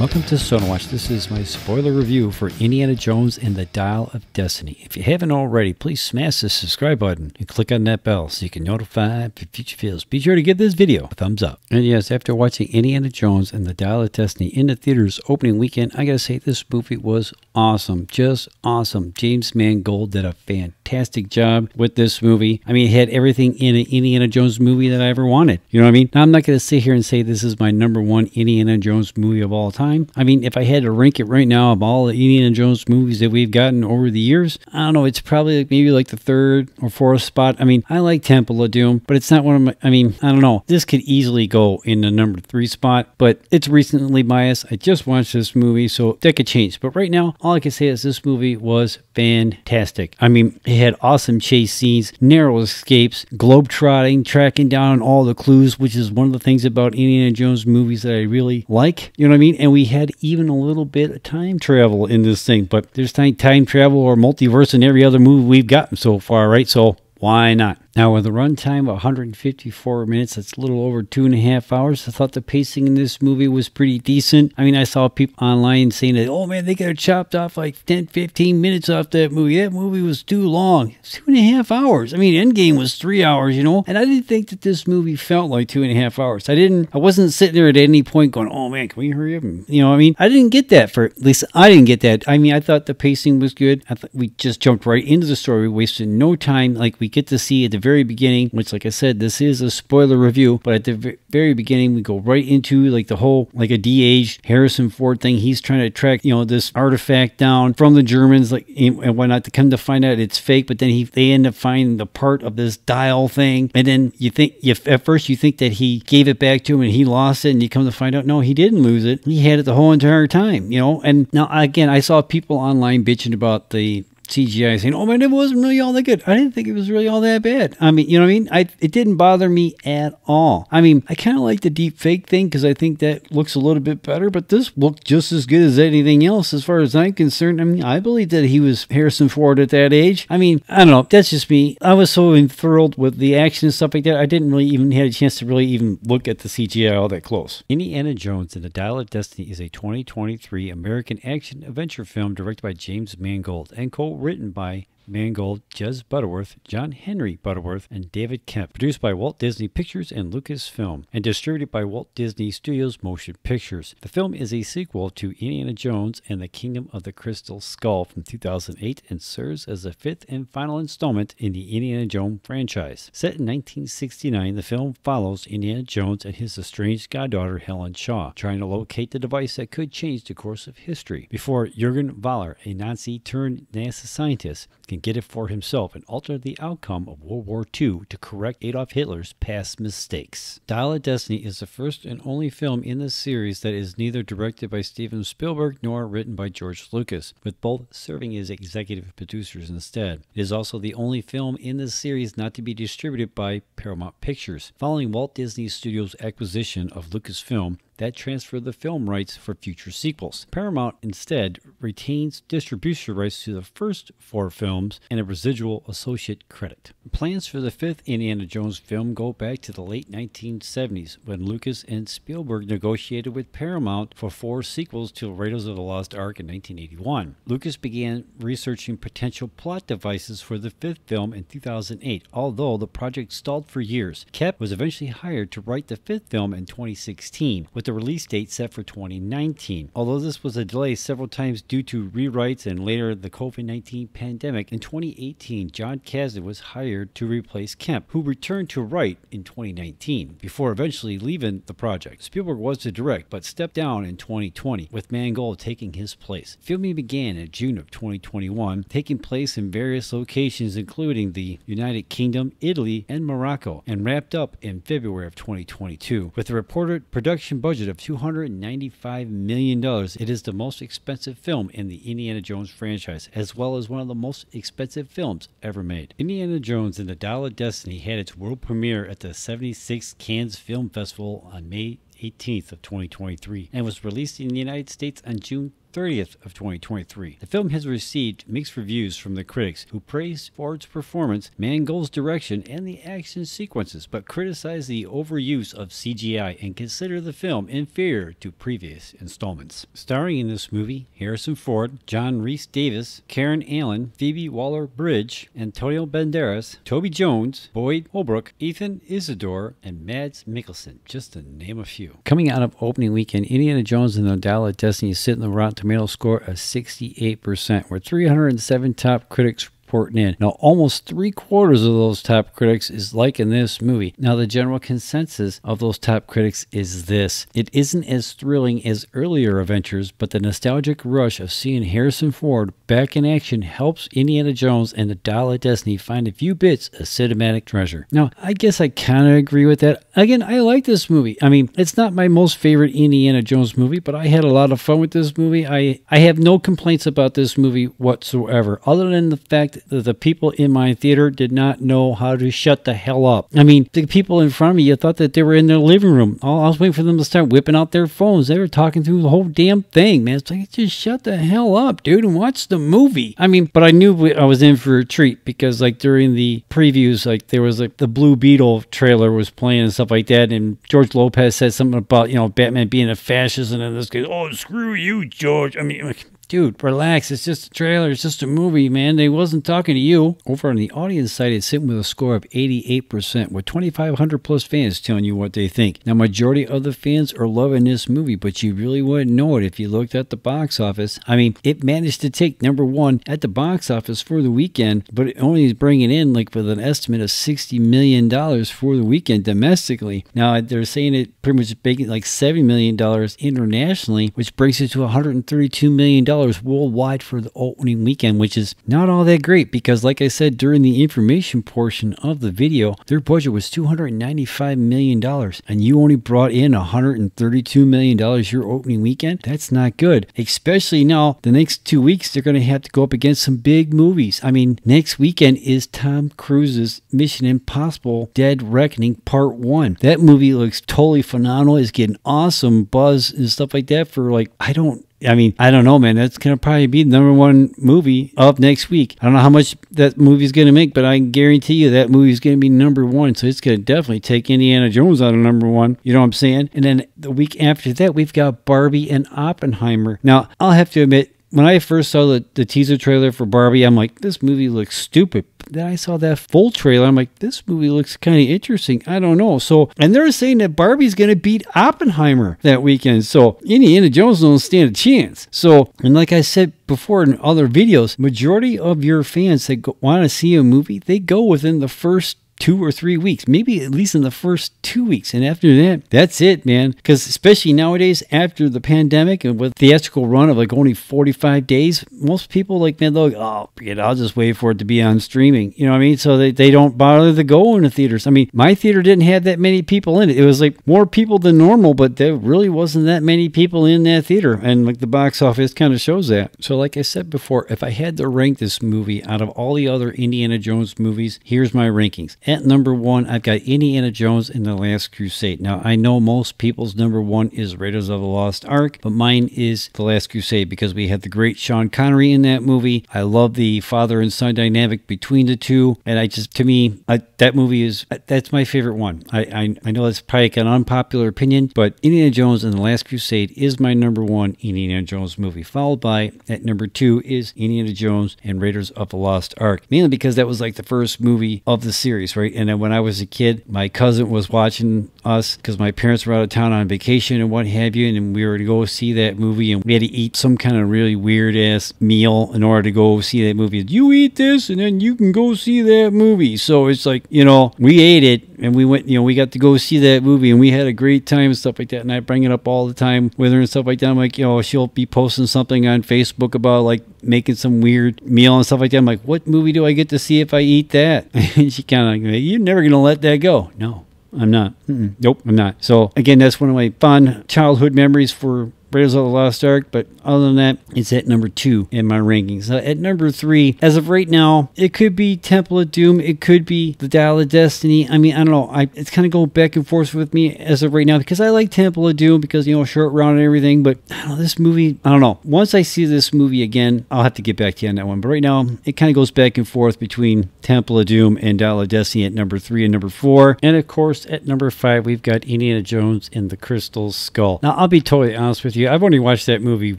Welcome to Stoner Watch. This is my spoiler review for Indiana Jones and the Dial of Destiny. If you haven't already, please smash the subscribe button and click on that bell so you can notify for future videos. Be sure to give this video a thumbs up. And yes, after watching Indiana Jones and the Dial of Destiny in the theaters opening weekend, I gotta say this movie was awesome. Just awesome. James Mangold did a fantastic job with this movie. I mean, it had everything in an Indiana Jones movie that I ever wanted. You know what I mean? Now, I'm not gonna sit here and say this is my number one Indiana Jones movie of all time time. I mean, if I had to rank it right now of all the Indiana Jones movies that we've gotten over the years, I don't know, it's probably like maybe like the third or fourth spot. I mean, I like Temple of Doom, but it's not one of my, I mean, I don't know. This could easily go in the number three spot, but it's recently biased. I just watched this movie, so that could change. But right now, all I can say is this movie was fantastic. I mean, it had awesome chase scenes, narrow escapes, globe trotting, tracking down all the clues, which is one of the things about Indiana Jones movies that I really like. You know what I mean? And we had even a little bit of time travel in this thing, but there's time, travel or multiverse in every other movie we've gotten so far, right? So why not? Now, with a runtime of 154 minutes, that's a little over two and a half hours. I thought the pacing in this movie was pretty decent. I mean, I saw people online saying that, oh man, they got chopped off like 10, 15 minutes off that movie. That movie was too long. Two and a half hours. I mean, Endgame was three hours, you know? And I didn't think that this movie felt like two and a half hours. I didn't, I wasn't sitting there at any point going, oh man, can we hurry up? And, you know, I mean, I didn't get that for, at least I didn't get that. I mean, I thought the pacing was good. I thought we just jumped right into the story. We wasted no time. Like we get to see at the very beginning, which, like I said, this is a spoiler review, but at the very beginning, we go right into like the whole like a de-aged Harrison Ford thing. He's trying to track, you know, this artifact down from the Germans, like and whatnot, to come to find out it's fake. But then he they end up finding the part of this dial thing, and then you think if at first you think that he gave it back to him and he lost it, and you come to find out no, he didn't lose it. He had it the whole entire time, you know. And now again, I saw people online bitching about the CGI saying, "Oh man, it wasn't really all that good." I didn't think it was really all that bad. I mean, you know what I mean? I it didn't bother me at all. I mean, I kind of like the deep fake thing because I think that looks a little bit better. But this looked just as good as anything else, as far as I'm concerned. I mean, I believe that he was Harrison Ford at that age. I mean, I don't know. That's just me. I was so enthralled with the action and stuff like that. I didn't really even had a chance to really even look at the CGI all that close. Indiana Jones and the Dial of Destiny is a 2023 American action adventure film directed by James Mangold and co written by Mangold, Jez Butterworth, John Henry Butterworth, and David Koepp. Produced by Walt Disney Pictures and Lucasfilm, and distributed by Walt Disney Studios Motion Pictures. The film is a sequel to Indiana Jones and the Kingdom of the Crystal Skull from 2008 and serves as the fifth and final installment in the Indiana Jones franchise. Set in 1969, the film follows Indiana Jones and his estranged goddaughter Helen Shaw, trying to locate the device that could change the course of history, before Jurgen Voller, a Nazi turned NASA scientist, can get it for himself and alter the outcome of World War II to correct Adolf Hitler's past mistakes. Dial of Destiny is the first and only film in the series that is neither directed by Steven Spielberg nor written by George Lucas, with both serving as executive producers instead. It is also the only film in the series not to be distributed by Paramount Pictures. Following Walt Disney Studios' acquisition of Lucasfilm, that transfer the film rights for future sequels. Paramount instead retains distribution rights to the first four films and a residual associate credit. Plans for the fifth Indiana Jones film go back to the late 1970s when Lucas and Spielberg negotiated with Paramount for four sequels to Raiders of the Lost Ark in 1981. Lucas began researching potential plot devices for the fifth film in 2008, although the project stalled for years. Koepp was eventually hired to write the fifth film in 2016, with the release date set for 2019. Although this was a delay several times due to rewrites and later the COVID 19 pandemic, in 2018, John Kasdan was hired to replace Koepp, who returned to write in 2019, before eventually leaving the project. Spielberg was to direct, but stepped down in 2020, with Mangold taking his place. Filming began in June of 2021, taking place in various locations, including the United Kingdom, Italy, and Morocco, and wrapped up in February of 2022. With a reported production budget budget of $295 million. It is the most expensive film in the Indiana Jones franchise, as well as one of the most expensive films ever made. Indiana Jones and the Dial of Destiny had its world premiere at the 76th Cannes Film Festival on May 18th of 2023 and was released in the United States on June 30th of 2023. The film has received mixed reviews from the critics, who praised Ford's performance, Mangold's direction, and the action sequences, but criticized the overuse of CGI and consider the film inferior to previous installments. Starring in this movie, Harrison Ford, John Rhys-Davies, Karen Allen, Phoebe Waller-Bridge, Antonio Banderas, Toby Jones, Boyd Holbrook, Ethann Isidore, and Mads Mikkelsen, just to name a few. Coming out of opening weekend, Indiana Jones and the of Destiny is sitting the Rotten Tomato score of 68%, where 307 top critics reporting in. Now, almost three quarters of those top critics is liking this movie. Now, the general consensus of those top critics is this it isn't as thrilling as earlier adventures, but the nostalgic rush of seeing Harrison Ford back in action helps Indiana Jones and the Dial of Destiny find a few bits of cinematic treasure. Now, I guess I kind of agree with that. Again, I like this movie. I mean, it's not my most favorite Indiana Jones movie, but I had a lot of fun with this movie. I, I have no complaints about this movie whatsoever, other than the fact that the people in my theater did not know how to shut the hell up. I mean, the people in front of me, you thought that they were in their living room. I was waiting for them to start whipping out their phones. They were talking through the whole damn thing, man. It's like, just shut the hell up, dude, and watch the movie. I mean, but I knew I was in for a treat because, like, during the previews, like, there was like the Blue Beetle trailer was playing and stuff like that. And George Lopez said something about, you know, Batman being a fascist. And then this guy, oh, screw you, George. I mean, dude, relax. It's just a trailer. It's just a movie, man. They wasn't talking to you. Over on the audience side, it's sitting with a score of 88%, with 2,500 plus fans telling you what they think. Now, majority of the fans are loving this movie, but you really wouldn't know it if you looked at the box office. I mean, it managed to take number one at the box office for the weekend, but it only is bringing in like with an estimate of 60 million dollars for the weekend domestically. Now they're saying it pretty much making like 70 million dollars internationally, which brings it to 132 million dollars worldwide for the opening weekend, which is not all that great because, like I said during the information portion of the video, their budget was 295 million dollars, and you only brought in 132 million dollars your opening weekend. That's not good, especially now the next two weeks they're going to have to go up against some big movies. I mean, next weekend is Tom Cruise's Mission Impossible: Dead Reckoning Part One. That movie looks totally phenomenal. It's getting awesome buzz and stuff like that for like I don't I mean, I don't know, man. That's gonna probably be the number one movie of next week. I don't know how much that movie's gonna make, but I guarantee you that movie's gonna be number one. So it's gonna definitely take Indiana Jones out of number one. You know what I'm saying? And then the week after that, we've got Barbie and Oppenheimer. Now, I'll have to admit, when I first saw the, the teaser trailer for Barbie, I'm like, this movie looks stupid. Then I saw that full trailer. I'm like, this movie looks kind of interesting. I don't know. So, and they're saying that Barbie's going to beat Oppenheimer that weekend. So, Indiana Jones don't stand a chance. So, and like I said before in other videos, majority of your fans that want to see a movie, they go within the first two or three weeks, maybe at least in the first two weeks. And after that, that's it, man. Because especially nowadays, after the pandemic and with theatrical run of like only 45 days, most people like, man, they'll, go, oh, forget it, I'll just wait for it to be on streaming. You know what I mean? So they, they don't bother to go into theaters. I mean, my theater didn't have that many people in it. It was like more people than normal, but there really wasn't that many people in that theater. And like the box office kind of shows that. So, like I said before, if I had to rank this movie out of all the other Indiana Jones movies, here's my rankings. At number one, I've got Indiana Jones and the Last Crusade. Now, I know most people's number one is Raiders of the Lost Ark, but mine is The Last Crusade because we had the great Sean Connery in that movie. I love the father and son dynamic between the two, and I just, to me, I, that movie is that's my favorite one. I, I I know that's probably an unpopular opinion, but Indiana Jones and the Last Crusade is my number one Indiana Jones movie. Followed by at number two is Indiana Jones and Raiders of the Lost Ark, mainly because that was like the first movie of the series, And then when I was a kid, my cousin was watching us because my parents were out of town on vacation and what have you, and we were to go see that movie, and we had to eat some kind of really weird ass meal in order to go see that movie. You eat this, and then you can go see that movie. So it's like you know, we ate it, and we went, you know, we got to go see that movie, and we had a great time and stuff like that. And I bring it up all the time with her and stuff like that. I'm like, you know, she'll be posting something on Facebook about like making some weird meal and stuff like that. I'm like, what movie do I get to see if I eat that? And she kind of like, you're never gonna let that go. No, I'm not. Mm-mm. Nope, I'm not. So again, that's one of my fun childhood memories for Raiders of the Lost Ark, but other than that, it's at number two in my rankings. Uh, at number three, as of right now, it could be Temple of Doom, it could be The Dial of Destiny. I mean, I don't know. I, it's kind of going back and forth with me as of right now because I like Temple of Doom because, you know, short round and everything, but I know, this movie, I don't know. Once I see this movie again, I'll have to get back to you on that one. But right now, it kind of goes back and forth between Temple of Doom and Dial of Destiny at number three and number four. And of course, at number five, we've got Indiana Jones and the Crystal Skull. Now, I'll be totally honest with you. I've only watched that movie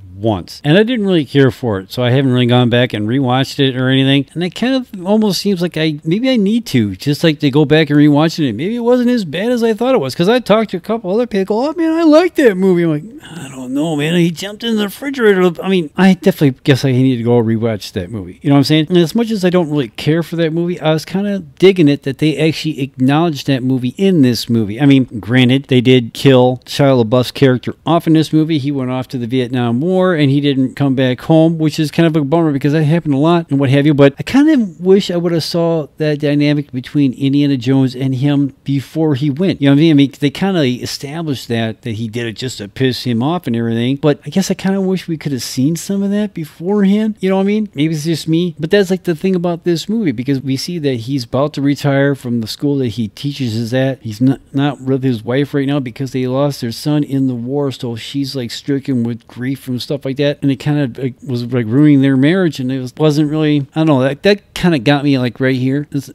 once, and I didn't really care for it, so I haven't really gone back and rewatched it or anything. And it kind of almost seems like I maybe I need to just like to go back and rewatch it. Maybe it wasn't as bad as I thought it was because I talked to a couple other people. Oh man, I like that movie. I'm like, I don't know, man. He jumped in the refrigerator. I mean, I definitely guess I need to go rewatch that movie. You know what I'm saying? And as much as I don't really care for that movie, I was kind of digging it that they actually acknowledged that movie in this movie. I mean, granted, they did kill Shia LaBeouf's character off in this movie. He went off to the Vietnam War and he didn't come back home, which is kind of a bummer because that happened a lot and what have you. But I kind of wish I would have saw that dynamic between Indiana Jones and him before he went. You know what I mean? I mean, they kind of established that that he did it just to piss him off and everything. But I guess I kind of wish we could have seen some of that beforehand. You know what I mean? Maybe it's just me, but that's like the thing about this movie because we see that he's about to retire from the school that he teaches is at. He's not not with his wife right now because they lost their son in the war, so she's like stricken with grief and stuff like that, and it kind of was like ruining their marriage, and it was, wasn't really. I don't know. That that kind of got me like right here. It's,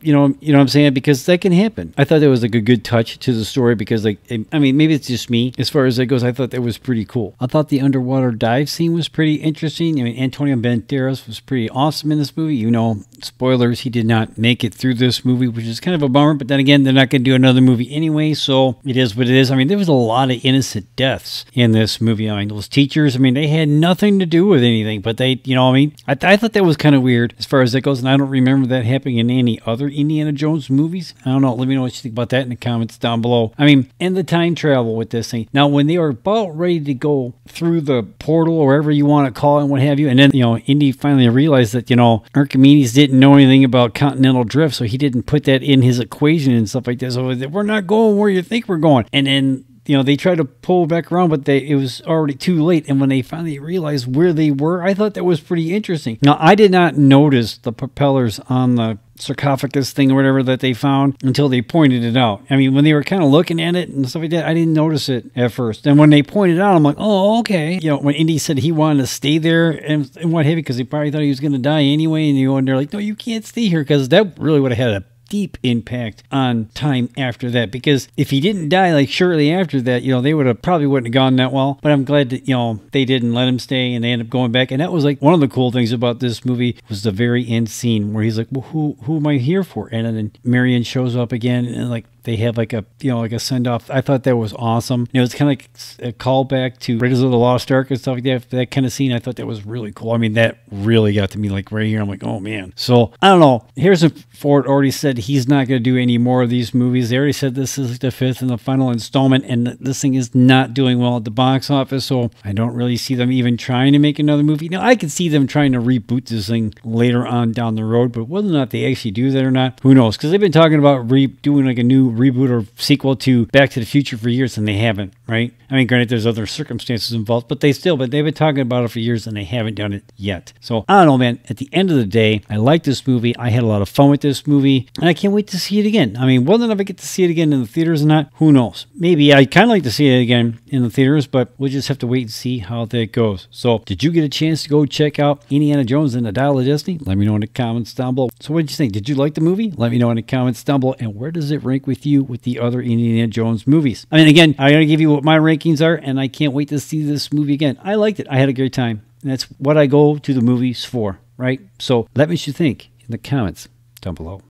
you know, you know what I'm saying? Because that can happen. I thought that was like a good touch to the story because like it, I mean maybe it's just me as far as that goes. I thought that was pretty cool. I thought the underwater dive scene was pretty interesting. I mean Antonio Banderas was pretty awesome in this movie. You know, spoilers, he did not make it through this movie, which is kind of a bummer. But then again, they're not going to do another movie anyway, so it is what it is. I mean, there was a lot of innocent deaths in this movie. I mean, those teachers, I mean, they had nothing to do with anything, but they, you know, I mean, I, I thought that was kind of weird as far as that goes, and I don't remember that happening in any other Indiana Jones movies. I don't know. Let me know what you think about that in the comments down below. I mean, and the time travel with this thing. Now, when they are about ready to go through the portal or whatever you want to call it and what have you, and then, you know, Indy finally realized that, you know, Archimedes didn't know anything about continental drift, so he didn't put that in his equation and stuff like that. So we're not going where you think we're going. And then you know they tried to pull back around but they it was already too late and when they finally realized where they were i thought that was pretty interesting now i did not notice the propellers on the sarcophagus thing or whatever that they found until they pointed it out. I mean, when they were kind of looking at it and stuff like that, I didn't notice it at first. And when they pointed out, I'm like, oh, okay. You know, when Indy said he wanted to stay there and, and what have you, because he probably thought he was going to die anyway, and you know, and they're like, no, you can't stay here because that really would have had a deep impact on time after that because if he didn't die like shortly after that you know they would have probably wouldn't have gone that well. But i'm glad that you know they didn't let him stay and they ended up going back. And that was like one of the cool things about this movie was the very end scene where he's like well who who am i here for? And then marion shows up again and like they have like a you know like a send off. I thought that was awesome. You know, it's kind of like a callback to Raiders of the Lost Ark and stuff like that. That kind of scene, I thought that was really cool. I mean, that really got to me like right here. I'm like, oh man. So I don't know. Harrison Ford already said he's not going to do any more of these movies. They already said this is the fifth and the final installment, and this thing is not doing well at the box office. So I don't really see them even trying to make another movie. Now I can see them trying to reboot this thing later on down the road, but whether or not they actually do that or not, who knows? Because they've been talking about re- doing like a new reboot or sequel to Back to the Future for years and they haven't, right? I mean, granted, there's other circumstances involved, but they still, but they've been talking about it for years and they haven't done it yet. So I don't know, man. At the end of the day, I like this movie. I had a lot of fun with this movie and I can't wait to see it again. I mean, whether or not I get to see it again in the theaters or not, who knows? Maybe I kind of like to see it again in the theaters, but we'll just have to wait and see how that goes. So, did you get a chance to go check out Indiana Jones and the Dial of Destiny? Let me know in the comments down below. So, what did you think? Did you like the movie? Let me know in the comments down below. And where does it rank with you with the other Indiana Jones movies? I mean, again, I gotta give you what my rankings are, and I can't wait to see this movie again. I liked it. I had a great time. And that's what I go to the movies for, right? So, let me know what you think in the comments down below.